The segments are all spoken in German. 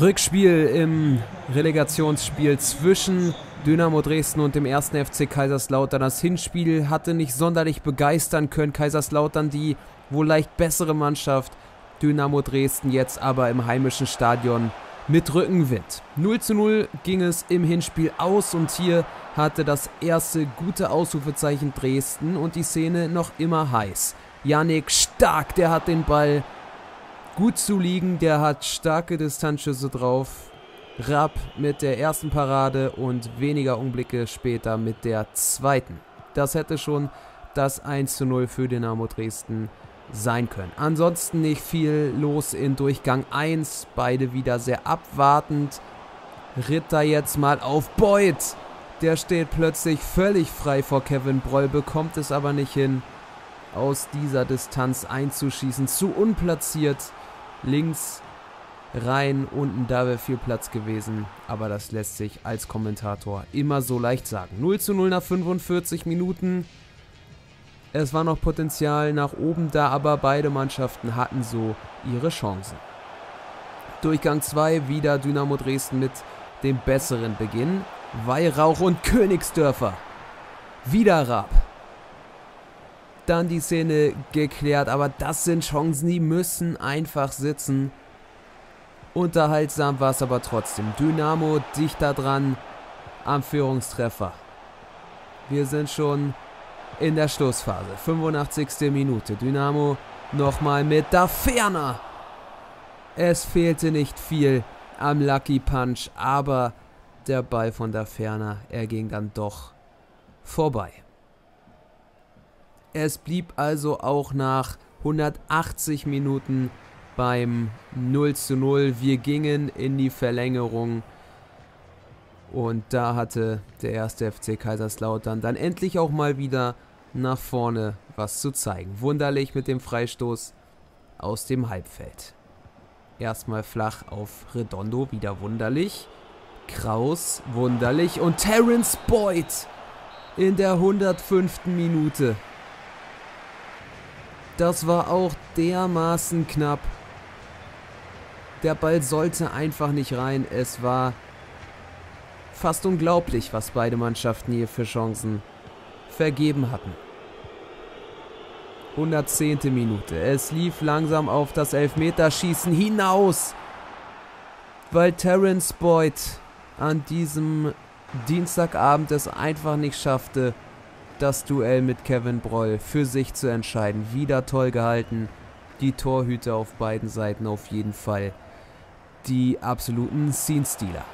Rückspiel im Relegationsspiel zwischen Dynamo Dresden und dem ersten FC Kaiserslautern. Das Hinspiel hatte nicht sonderlich begeistern können. Kaiserslautern die wohl leicht bessere Mannschaft. Dynamo Dresden jetzt aber im heimischen Stadion mit Rückenwind. 0 zu 0 ging es im Hinspiel aus und hier hatte das erste gute Ausrufezeichen Dresden und die Szene noch immer heiß. Yannick Stark, der hat den Ball gut zu liegen. Der hat starke Distanzschüsse drauf. Rapp mit der ersten Parade und weniger Augenblicke später mit der zweiten. Das hätte schon das 1 zu 0 für Dynamo Dresden sein können. Ansonsten nicht viel los in Durchgang 1. Beide wieder sehr abwartend. Ritter jetzt mal auf Beuth. Der steht plötzlich völlig frei vor Kevin Broll, bekommt es aber nicht hin, aus dieser Distanz einzuschießen. Zu unplatziert links rein, unten da wäre viel Platz gewesen, aber das lässt sich als Kommentator immer so leicht sagen. 0 zu 0 nach 45 Minuten. Es war noch Potenzial nach oben da, aber beide Mannschaften hatten so ihre Chancen. Durchgang 2 wieder Dynamo Dresden mit dem besseren Beginn. Weihrauch und Königsdörfer. Wieder Raab dann die Szene geklärt. Aber das sind Chancen, die müssen einfach sitzen. Unterhaltsam war es aber trotzdem. Dynamo dicht da dran am Führungstreffer. Wir sind schon in der Schlussphase. 85. Minute. Dynamo nochmal mit da ferner. Es fehlte nicht viel am Lucky Punch, aber der Ball von da ferner, er ging dann doch vorbei. Es blieb also auch nach 180 Minuten beim 0 zu 0. Wir gingen in die Verlängerung. Und da hatte der erste FC Kaiserslautern dann endlich auch mal wieder nach vorne was zu zeigen. Wunderlich mit dem Freistoß aus dem Halbfeld. Erstmal flach auf Redondo, wieder wunderlich. Kraus, wunderlich. Und Terence Boyd in der 105. Minute das war auch dermaßen knapp. Der Ball sollte einfach nicht rein. Es war fast unglaublich, was beide Mannschaften hier für Chancen vergeben hatten. 110. Minute. Es lief langsam auf das Elfmeterschießen hinaus, weil Terence Boyd an diesem Dienstagabend es einfach nicht schaffte, das Duell mit Kevin Broll für sich zu entscheiden. Wieder toll gehalten. Die Torhüter auf beiden Seiten auf jeden Fall. Die absoluten Scene-Stealer.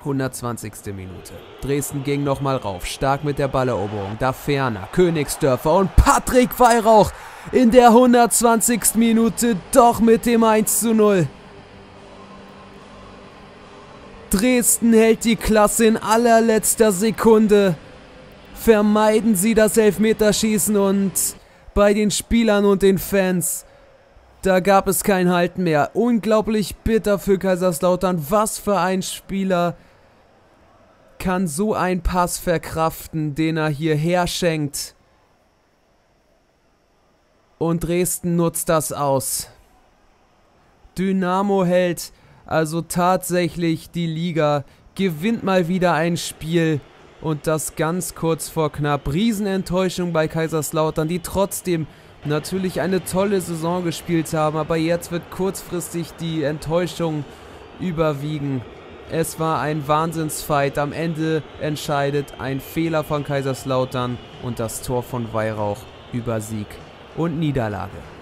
120. Minute. Dresden ging nochmal rauf. Stark mit der Balleroberung. Da Ferner, Königsdörfer und Patrick Weihrauch in der 120. Minute doch mit dem 1 zu 0. Dresden hält die Klasse in allerletzter Sekunde vermeiden sie das Elfmeterschießen und bei den Spielern und den Fans, da gab es kein Halten mehr. Unglaublich bitter für Kaiserslautern. Was für ein Spieler kann so ein Pass verkraften, den er hierher schenkt. Und Dresden nutzt das aus. Dynamo hält also tatsächlich die Liga, gewinnt mal wieder ein Spiel und das ganz kurz vor knapp. Riesenenttäuschung bei Kaiserslautern, die trotzdem natürlich eine tolle Saison gespielt haben, aber jetzt wird kurzfristig die Enttäuschung überwiegen. Es war ein Wahnsinnsfight. Am Ende entscheidet ein Fehler von Kaiserslautern und das Tor von Weihrauch über Sieg und Niederlage.